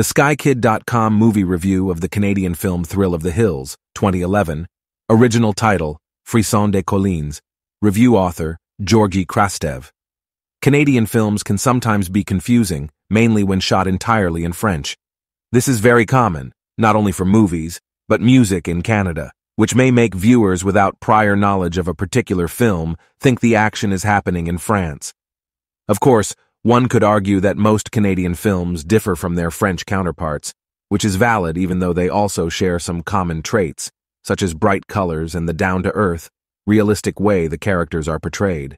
The SkyKid.com movie review of the Canadian film Thrill of the Hills, 2011. Original title, Frisson des Collines. Review author, Georgi Krastev. Canadian films can sometimes be confusing, mainly when shot entirely in French. This is very common, not only for movies, but music in Canada, which may make viewers without prior knowledge of a particular film think the action is happening in France. Of course, one could argue that most Canadian films differ from their French counterparts, which is valid even though they also share some common traits, such as bright colors and the down-to-earth, realistic way the characters are portrayed.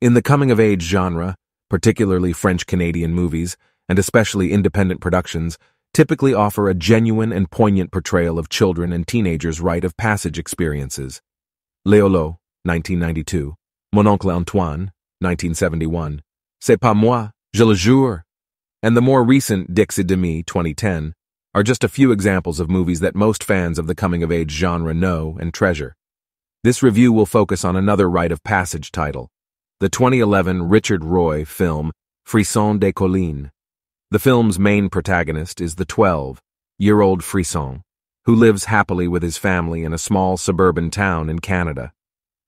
In the coming-of-age genre, particularly French-Canadian movies, and especially independent productions, typically offer a genuine and poignant portrayal of children and teenagers' rite of passage experiences. Léolo, 1992, Mon oncle Antoine, 1971, C'est pas moi, je le jure. And the more recent Dix et Demi 2010 are just a few examples of movies that most fans of the coming-of-age genre know and treasure. This review will focus on another rite of passage title, the 2011 Richard Roy film Frisson des Collines. The film's main protagonist is the 12-year-old Frisson, who lives happily with his family in a small suburban town in Canada.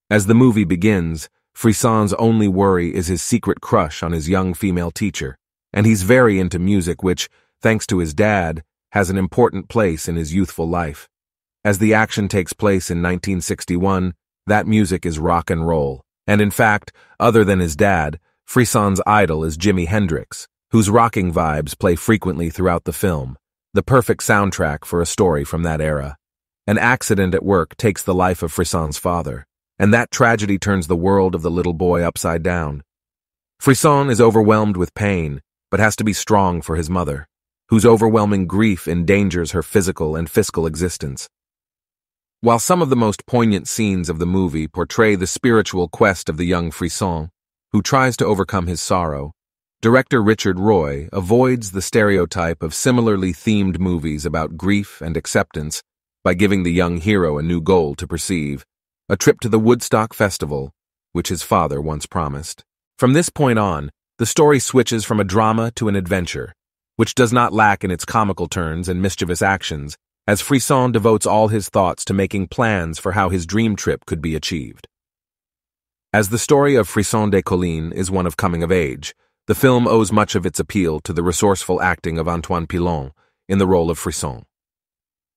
As the movie begins, Frisson's only worry is his secret crush on his young female teacher, and he's very into music which, thanks to his dad, has an important place in his youthful life. As the action takes place in 1961, that music is rock and roll, and in fact, other than his dad, Frisson's idol is Jimi Hendrix, whose rocking vibes play frequently throughout the film, the perfect soundtrack for a story from that era. An accident at work takes the life of Frisson's father, and that tragedy turns the world of the little boy upside down. Frisson is overwhelmed with pain, but has to be strong for his mother, whose overwhelming grief endangers her physical and fiscal existence. While some of the most poignant scenes of the movie portray the spiritual quest of the young Frisson, who tries to overcome his sorrow, director Richard Roy avoids the stereotype of similarly themed movies about grief and acceptance by giving the young hero a new goal to perceive a trip to the Woodstock Festival, which his father once promised. From this point on, the story switches from a drama to an adventure, which does not lack in its comical turns and mischievous actions, as Frisson devotes all his thoughts to making plans for how his dream trip could be achieved. As the story of Frisson des Collines is one of coming of age, the film owes much of its appeal to the resourceful acting of Antoine Pilon in the role of Frisson.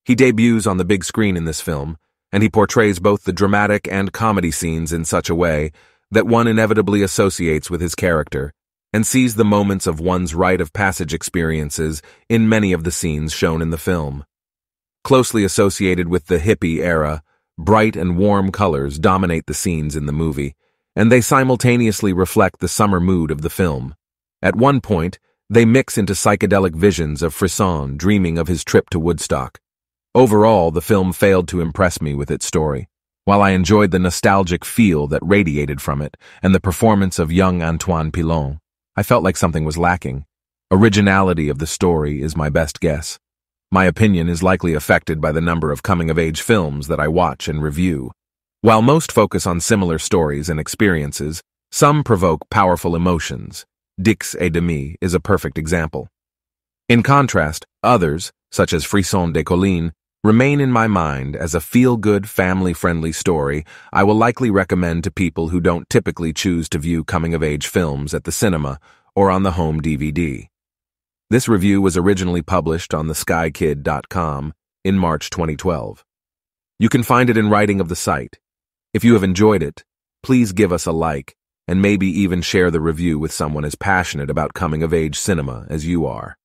He debuts on the big screen in this film, and he portrays both the dramatic and comedy scenes in such a way that one inevitably associates with his character and sees the moments of one's rite of passage experiences in many of the scenes shown in the film. Closely associated with the hippie era, bright and warm colors dominate the scenes in the movie, and they simultaneously reflect the summer mood of the film. At one point, they mix into psychedelic visions of Frisson dreaming of his trip to Woodstock. Overall, the film failed to impress me with its story. While I enjoyed the nostalgic feel that radiated from it and the performance of young Antoine Pilon, I felt like something was lacking. Originality of the story is my best guess. My opinion is likely affected by the number of coming-of-age films that I watch and review. While most focus on similar stories and experiences, some provoke powerful emotions. Dix et Demi is a perfect example. In contrast, others, such as Frisson des Collines, remain in my mind as a feel-good, family-friendly story I will likely recommend to people who don't typically choose to view coming-of-age films at the cinema or on the home DVD. This review was originally published on theskykid.com in March 2012. You can find it in writing of the site. If you have enjoyed it, please give us a like and maybe even share the review with someone as passionate about coming-of-age cinema as you are.